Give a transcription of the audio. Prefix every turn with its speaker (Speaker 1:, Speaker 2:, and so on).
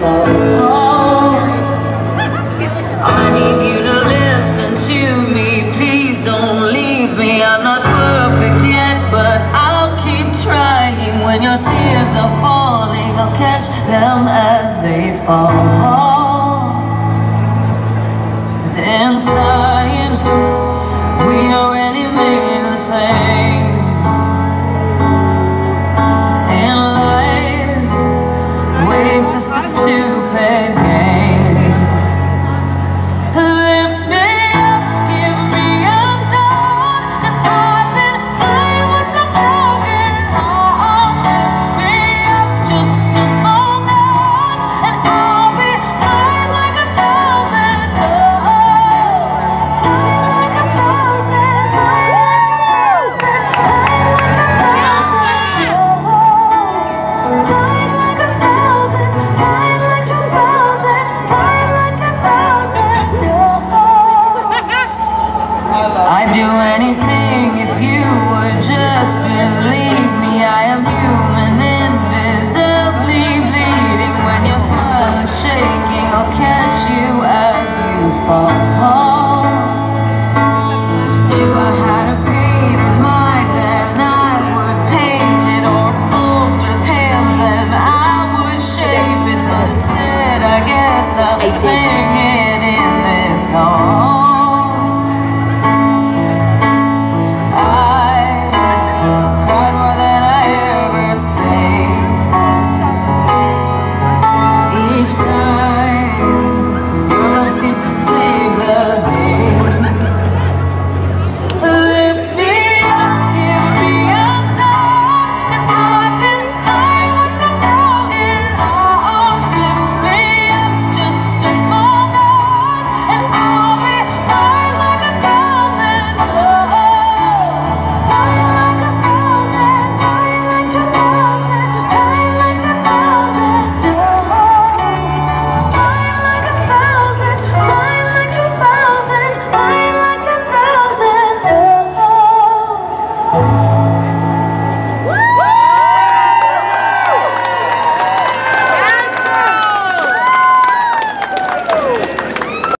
Speaker 1: fall. I need you to listen to me. Please don't leave me. I'm not perfect yet But I'll keep trying. When your tears are falling I'll catch them as they fall. Cause inside We already made the same just a stupid game. I'd do anything if you would just believe me. I am human, invisibly bleeding. When your smile is shaking, I'll catch you as you fall. If I had a painter's mind, then I would paint it Or a sculptor's hands, then I would shape it But it's instead, I guess I'll